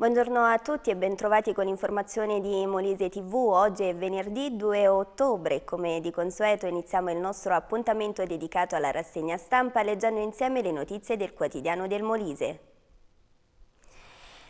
Buongiorno a tutti e bentrovati con l'informazione di Molise TV. Oggi è venerdì 2 ottobre come di consueto iniziamo il nostro appuntamento dedicato alla rassegna stampa leggendo insieme le notizie del quotidiano del Molise.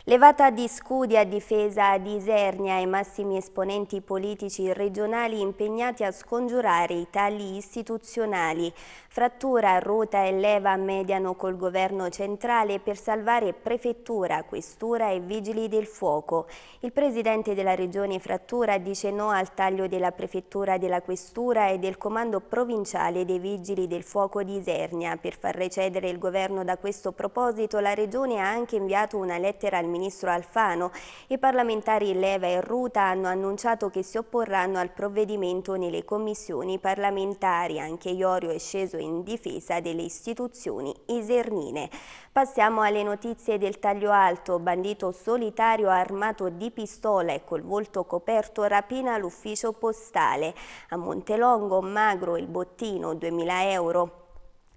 Levata di scudi a difesa di Isernia e massimi esponenti politici regionali impegnati a scongiurare i tagli istituzionali. Frattura, Ruta e Leva mediano col governo centrale per salvare prefettura, questura e vigili del fuoco. Il presidente della regione Frattura dice no al taglio della prefettura della questura e del comando provinciale dei vigili del fuoco di Isernia. Per far recedere il governo da questo proposito la regione ha anche inviato una lettera al ministro ministro Alfano. I parlamentari Leva e Ruta hanno annunciato che si opporranno al provvedimento nelle commissioni parlamentari. Anche Iorio è sceso in difesa delle istituzioni isernine. Passiamo alle notizie del taglio alto. Bandito solitario armato di pistola e col volto coperto rapina l'ufficio postale. A Montelongo, Magro, il bottino, 2000 euro.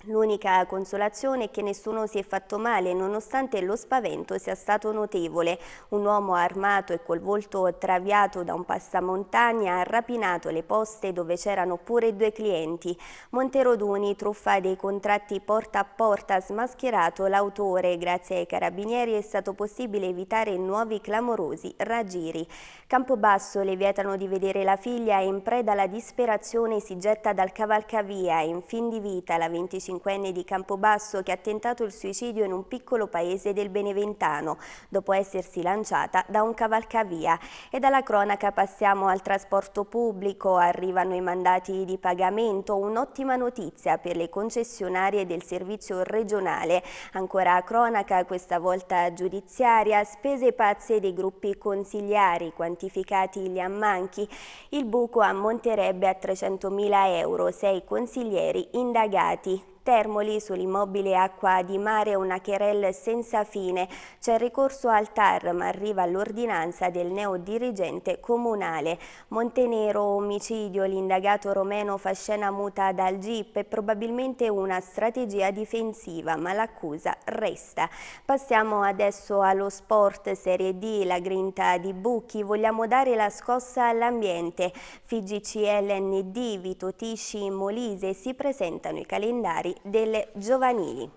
L'unica consolazione è che nessuno si è fatto male nonostante lo spavento sia stato notevole. Un uomo armato e col volto traviato da un passamontagna ha rapinato le poste dove c'erano pure due clienti. Monteroduni, truffa dei contratti porta a porta, smascherato l'autore. Grazie ai carabinieri è stato possibile evitare nuovi clamorosi raggiri. Campobasso le vietano di vedere la figlia e in preda alla disperazione si getta dal cavalcavia. In fin di vita la 25 25enne di Campobasso che ha tentato il suicidio in un piccolo paese del Beneventano dopo essersi lanciata da un cavalcavia. E dalla cronaca passiamo al trasporto pubblico, arrivano i mandati di pagamento, un'ottima notizia per le concessionarie del servizio regionale. Ancora a cronaca, questa volta giudiziaria, spese pazze dei gruppi consigliari, quantificati gli ammanchi. Il buco ammonterebbe a 300.000 euro, sei consiglieri indagati. Termoli sull'immobile acqua di mare una querelle senza fine. C'è ricorso al TAR ma arriva l'ordinanza del neodirigente comunale. Montenero omicidio, l'indagato romeno fa scena muta dal GIP e probabilmente una strategia difensiva ma l'accusa resta. Passiamo adesso allo sport Serie D, la grinta di Bucchi. Vogliamo dare la scossa all'ambiente. FIGCL Vito Tisci, Molise si presentano i calendari delle giovanili.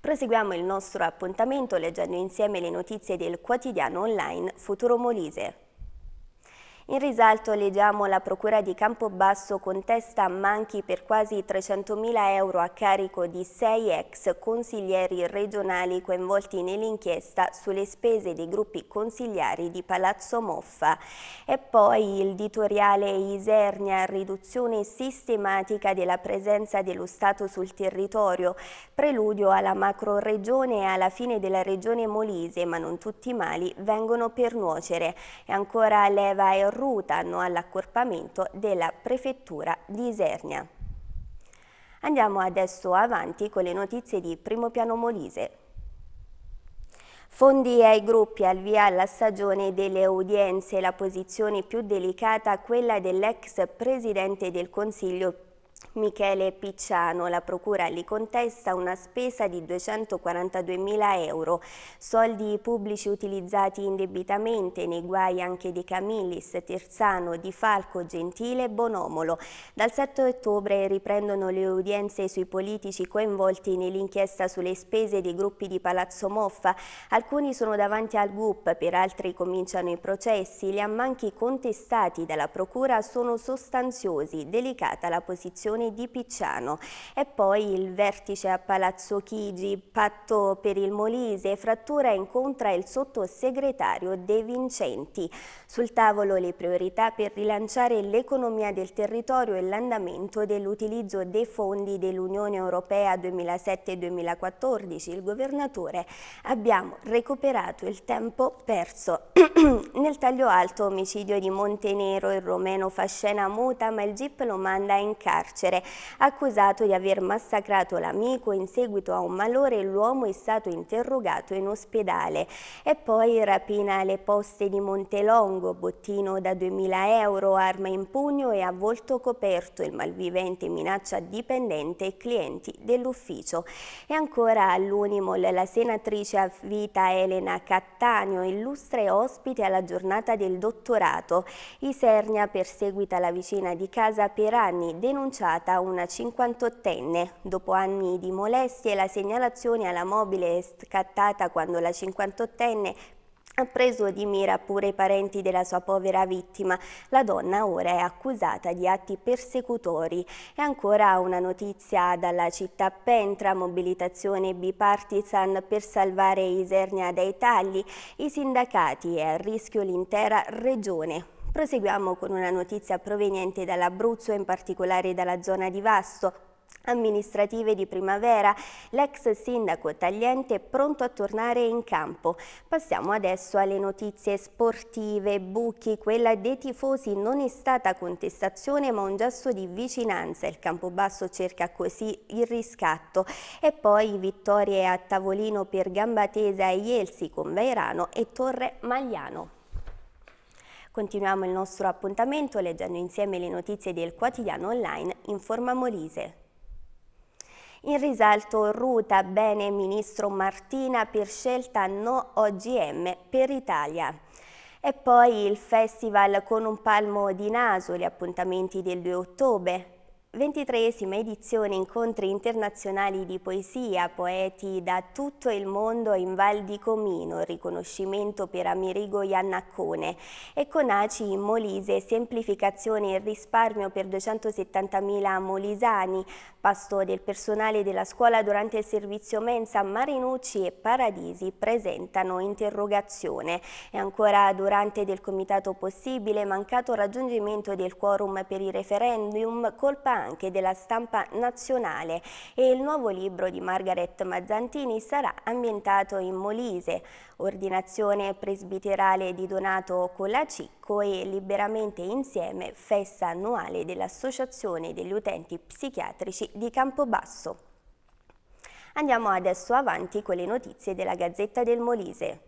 Proseguiamo il nostro appuntamento leggendo insieme le notizie del quotidiano online Futuro Molise. In risalto leggiamo la Procura di Campobasso contesta manchi per quasi 300.000 euro a carico di sei ex consiglieri regionali coinvolti nell'inchiesta sulle spese dei gruppi consigliari di Palazzo Moffa. E poi il ditoriale Isernia, riduzione sistematica della presenza dello Stato sul territorio, preludio alla macro-regione e alla fine della regione Molise, ma non tutti i mali vengono per nuocere. E ancora leva e rutano all'accorpamento della prefettura di Isernia. Andiamo adesso avanti con le notizie di Primo Piano Molise. Fondi ai gruppi al via alla stagione delle udienze, la posizione più delicata quella dell'ex presidente del Consiglio Michele Picciano, la procura gli contesta una spesa di 242 mila euro, soldi pubblici utilizzati indebitamente nei guai anche di Camillis, Terzano, Di Falco, Gentile e Bonomolo. Dal 7 ottobre riprendono le udienze sui politici coinvolti nell'inchiesta sulle spese dei gruppi di Palazzo Moffa. Alcuni sono davanti al GUP, per altri cominciano i processi. Gli ammanchi contestati dalla procura sono sostanziosi, delicata la posizione di Picciano e poi il vertice a Palazzo Chigi, patto per il Molise, frattura incontra il sottosegretario De Vincenti. Sul tavolo le priorità per rilanciare l'economia del territorio e l'andamento dell'utilizzo dei fondi dell'Unione Europea 2007-2014. Il governatore abbiamo recuperato il tempo perso. Nel taglio alto omicidio di Montenero il romeno fa scena muta ma il GIP lo manda in carcere carcere. Accusato di aver massacrato l'amico in seguito a un malore, l'uomo è stato interrogato in ospedale. E poi rapina alle poste di Montelongo, bottino da 2000 euro, arma in pugno e a volto coperto. Il malvivente minaccia dipendente e clienti dell'ufficio. E ancora all'Unimol la senatrice a vita Elena Cattaneo, illustre ospite alla giornata del dottorato. Isernia perseguita la vicina di casa per anni, denunciata una 58enne. Dopo anni di molestie la segnalazione alla mobile è scattata quando la 58enne ha preso di mira pure i parenti della sua povera vittima. La donna ora è accusata di atti persecutori. E ancora una notizia dalla città Pentra, mobilitazione bipartisan per salvare Isernia dai tagli. I sindacati e a rischio l'intera regione. Proseguiamo con una notizia proveniente dall'Abruzzo, in particolare dalla zona di Vasto amministrative di primavera, l'ex sindaco Tagliente è pronto a tornare in campo. Passiamo adesso alle notizie sportive. Buchi, quella dei tifosi non è stata contestazione ma un gesto di vicinanza. Il Campobasso cerca così il riscatto. E poi vittorie a tavolino per Gambatesa e Ielsi con Vairano e Torre Magliano. Continuiamo il nostro appuntamento leggendo insieme le notizie del quotidiano online Informa Molise. In risalto Ruta, bene Ministro Martina per scelta no OGM per Italia. E poi il festival con un palmo di naso, gli appuntamenti del 2 ottobre, Ventitreesima edizione incontri internazionali di poesia, poeti da tutto il mondo in Val di Comino, riconoscimento per Amerigo Iannaccone e con ACI in Molise, semplificazione e risparmio per 270.000 molisani, pasto del personale della scuola durante il servizio mensa Marinucci e Paradisi presentano interrogazione. E ancora durante del comitato possibile mancato raggiungimento del quorum per il referendum colpa anche della stampa nazionale e il nuovo libro di Margaret Mazzantini sarà ambientato in Molise, ordinazione presbiterale di Donato Colacicco e Liberamente Insieme, festa annuale dell'Associazione degli utenti psichiatrici di Campobasso. Andiamo adesso avanti con le notizie della Gazzetta del Molise.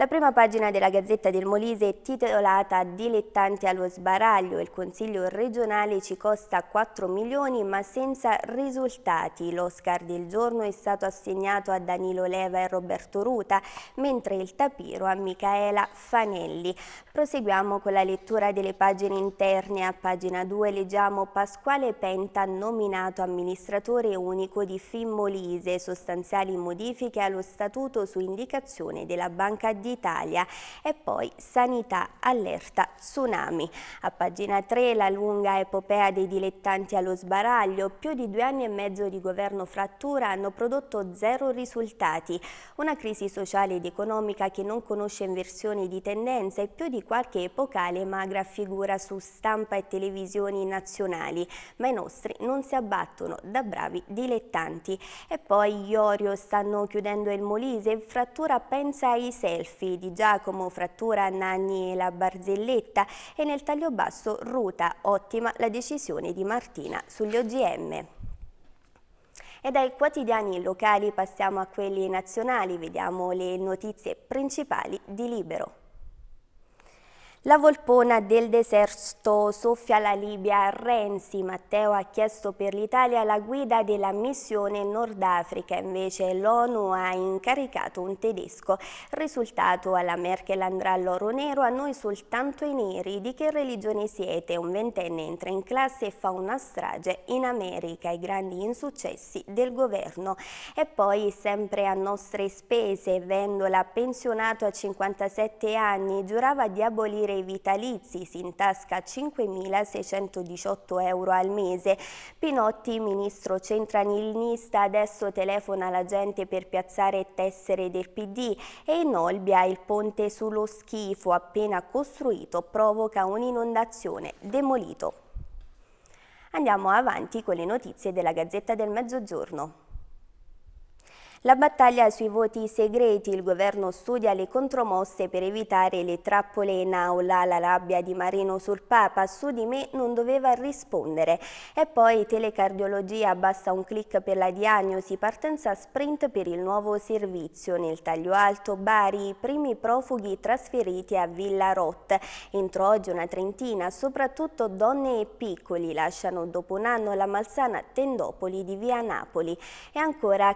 La prima pagina della Gazzetta del Molise è titolata Dilettanti allo sbaraglio, il Consiglio regionale ci costa 4 milioni ma senza risultati. L'Oscar del giorno è stato assegnato a Danilo Leva e Roberto Ruta, mentre il tapiro a Micaela Fanelli. Proseguiamo con la lettura delle pagine interne. A pagina 2 leggiamo Pasquale Penta nominato amministratore unico di Fimmolise, sostanziali modifiche allo statuto su indicazione della Banca di d'Italia. E poi Sanità allerta tsunami. A pagina 3 la lunga epopea dei dilettanti allo sbaraglio, più di due anni e mezzo di governo frattura hanno prodotto zero risultati, una crisi sociale ed economica che non conosce inversioni di tendenza e più di qualche epocale magra figura su stampa e televisioni nazionali, ma i nostri non si abbattono da bravi dilettanti. E poi Iorio stanno chiudendo il Molise, frattura pensa ai selfie selfie di Giacomo, Frattura, Nanni e la Barzelletta e nel taglio basso Ruta, ottima la decisione di Martina sugli OGM. E dai quotidiani locali passiamo a quelli nazionali, vediamo le notizie principali di Libero. La volpona del deserto soffia la Libia. Renzi Matteo ha chiesto per l'Italia la guida della missione Nord Africa, invece l'ONU ha incaricato un tedesco. Risultato alla Merkel andrà l'oro nero, a noi soltanto i neri. Di che religione siete? Un ventenne entra in classe e fa una strage in America, i grandi insuccessi del governo. E poi sempre a nostre spese, Vendola pensionato a 57 anni, giurava di abolire i vitalizi, si intasca 5.618 euro al mese. Pinotti, ministro centralinista, adesso telefona alla gente per piazzare tessere del PD e in Olbia il ponte sullo schifo appena costruito provoca un'inondazione demolito. Andiamo avanti con le notizie della Gazzetta del Mezzogiorno. La battaglia sui voti segreti, il governo studia le contromosse per evitare le trappole in aula, la rabbia di Marino sul Papa, su di me non doveva rispondere. E poi telecardiologia, basta un clic per la diagnosi, partenza sprint per il nuovo servizio. Nel taglio alto Bari, i primi profughi trasferiti a Villa Rot. Entro oggi una trentina, soprattutto donne e piccoli, lasciano dopo un anno la malsana Tendopoli di via Napoli. E ancora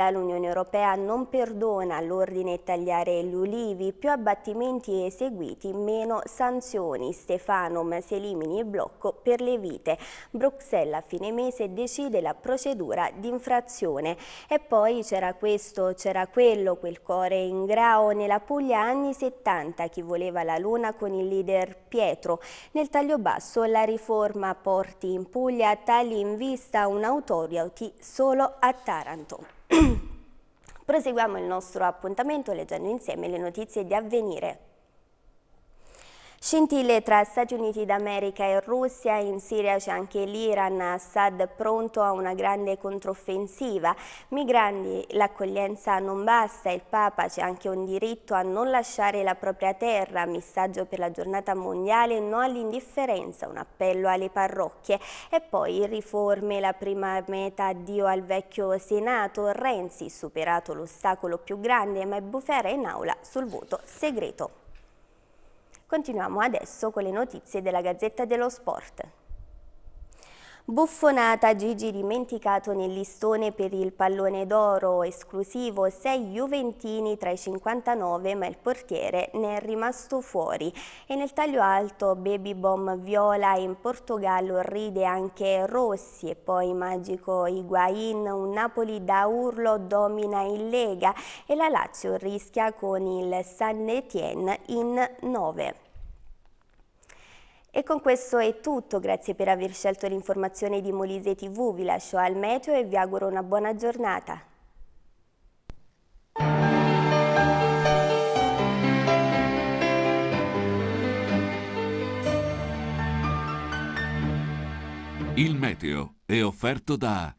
Xylella l'Unione Europea non perdona l'ordine tagliare gli ulivi, più abbattimenti eseguiti, meno sanzioni. Stefanum si elimini il blocco per le vite. Bruxelles a fine mese decide la procedura di infrazione. E poi c'era questo, c'era quello, quel cuore in grao nella Puglia anni 70, chi voleva la luna con il leader Pietro. Nel taglio basso la riforma porti in Puglia tagli in vista un solo a Taranto. Proseguiamo il nostro appuntamento leggendo insieme le notizie di avvenire. Scintille tra Stati Uniti d'America e Russia, in Siria c'è anche l'Iran, Assad pronto a una grande controffensiva. Migranti, l'accoglienza non basta, il Papa c'è anche un diritto a non lasciare la propria terra, messaggio per la giornata mondiale, no all'indifferenza, un appello alle parrocchie. E poi riforme, la prima meta addio al vecchio Senato, Renzi superato l'ostacolo più grande ma è bufera in aula sul voto segreto. Continuiamo adesso con le notizie della Gazzetta dello Sport. Buffonata Gigi dimenticato nel listone per il pallone d'oro esclusivo, sei Juventini tra i 59 ma il portiere ne è rimasto fuori. E nel taglio alto Baby Bomb Viola in Portogallo ride anche Rossi e poi Magico Higuain, un Napoli da urlo domina in Lega e la Lazio rischia con il San Etienne in 9. E con questo è tutto, grazie per aver scelto l'informazione di Molise TV, vi lascio al meteo e vi auguro una buona giornata. Il meteo è offerto da...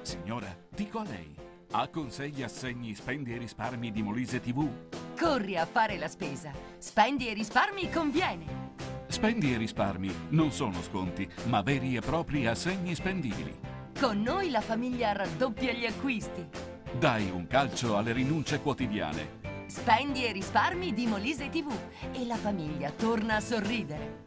Signora, dico a lei, ha consigli assegni, spendi e risparmi di Molise TV? Corri a fare la spesa. Spendi e risparmi conviene. Spendi e risparmi non sono sconti, ma veri e propri assegni spendibili. Con noi la famiglia raddoppia gli acquisti. Dai un calcio alle rinunce quotidiane. Spendi e risparmi di Molise TV e la famiglia torna a sorridere.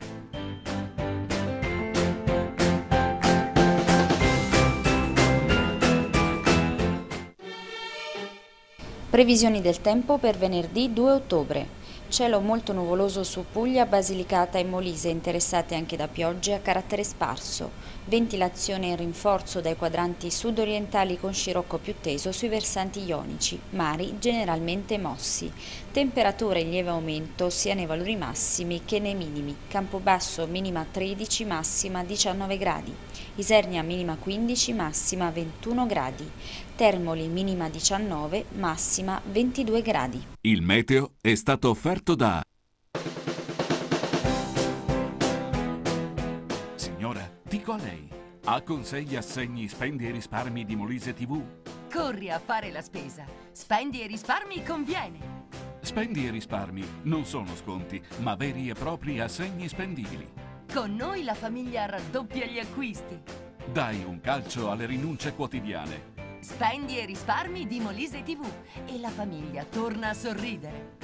Previsioni del tempo per venerdì 2 ottobre. Cielo molto nuvoloso su Puglia, Basilicata e Molise, interessate anche da piogge a carattere sparso. Ventilazione in rinforzo dai quadranti sud-orientali con scirocco più teso sui versanti ionici. Mari generalmente mossi. Temperatura in lieve aumento sia nei valori massimi che nei minimi. Campobasso minima 13, massima 19 gradi. Isernia minima 15, massima 21 gradi. Termoli minima 19, massima 22 gradi. Il meteo è stato offerto da... Signora, dico a lei, ha consigli assegni, spendi e risparmi di Molise TV? Corri a fare la spesa. Spendi e risparmi conviene. Spendi e risparmi non sono sconti, ma veri e propri assegni spendibili. Con noi la famiglia raddoppia gli acquisti. Dai un calcio alle rinunce quotidiane. Spendi e risparmi di Molise TV e la famiglia torna a sorridere.